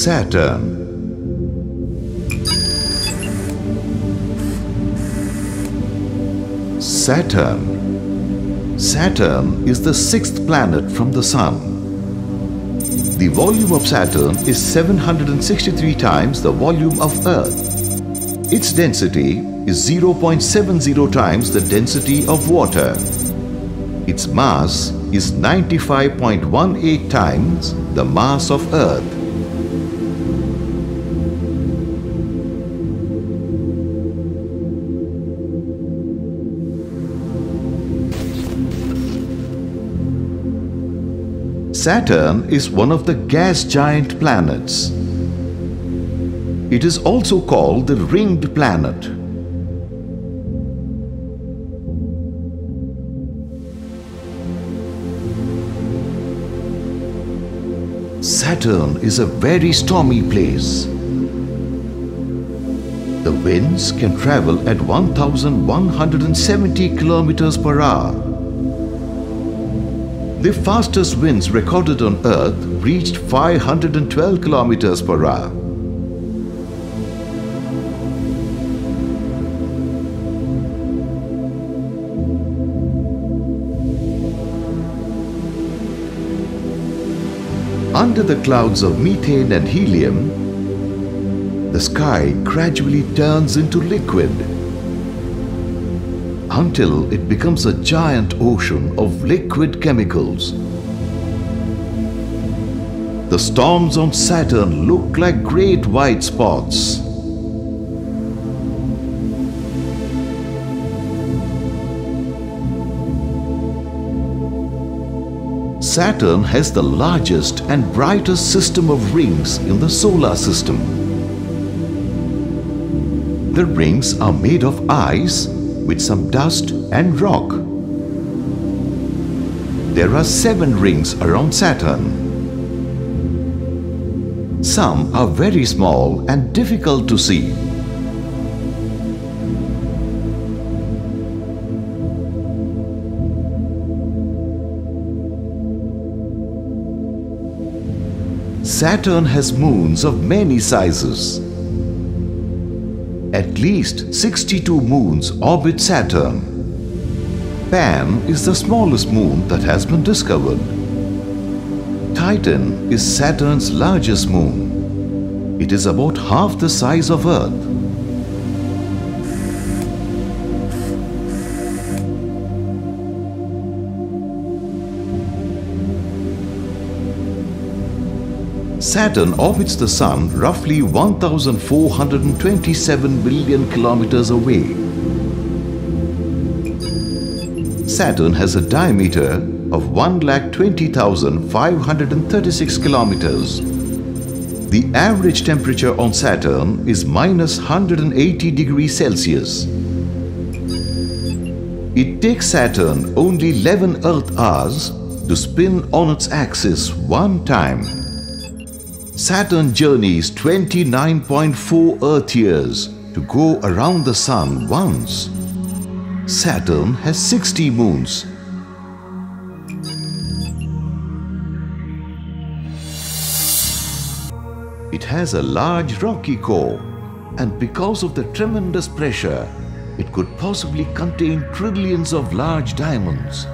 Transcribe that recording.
Saturn Saturn Saturn is the sixth planet from the Sun. The volume of Saturn is 763 times the volume of Earth. Its density is 0.70 times the density of water. Its mass is 95.18 times the mass of Earth. Saturn is one of the gas giant planets. It is also called the ringed planet. Saturn is a very stormy place. The winds can travel at 1170 kilometers per hour. The fastest winds recorded on Earth reached 512 kilometers per hour. Under the clouds of methane and helium, the sky gradually turns into liquid until it becomes a giant ocean of liquid chemicals. The storms on Saturn look like great white spots. Saturn has the largest and brightest system of rings in the solar system. The rings are made of ice with some dust and rock. There are seven rings around Saturn. Some are very small and difficult to see. Saturn has moons of many sizes. At least 62 moons orbit Saturn. Pan is the smallest moon that has been discovered. Titan is Saturn's largest moon. It is about half the size of Earth. Saturn orbits the Sun roughly 1,427 billion kilometers away. Saturn has a diameter of 1,20,536 kilometers. The average temperature on Saturn is minus 180 degrees Celsius. It takes Saturn only 11 Earth hours to spin on its axis one time. Saturn journeys 29.4 Earth years to go around the Sun once. Saturn has 60 moons. It has a large rocky core and because of the tremendous pressure, it could possibly contain trillions of large diamonds.